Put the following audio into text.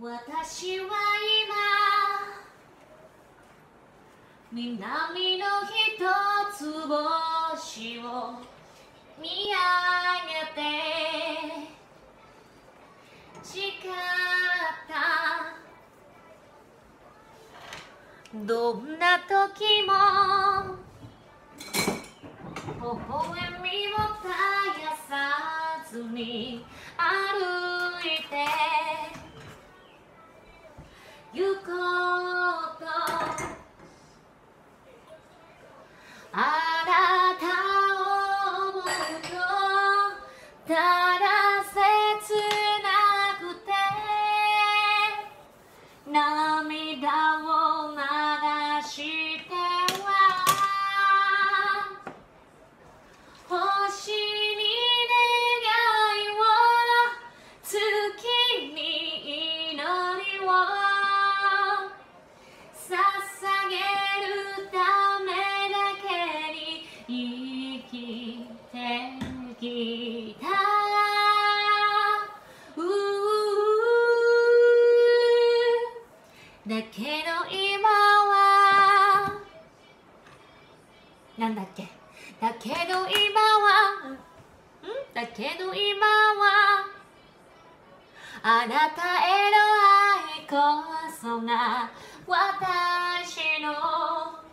私は今南の一つ星を見上げて誓った。どんな時も微笑みを絶やさずに歩いて。ただ切なくて涙を流しては星に願いを月に祈りを捧げけど今はなんだっけ？だけど今はんだけど今はあなたへの愛こそが私の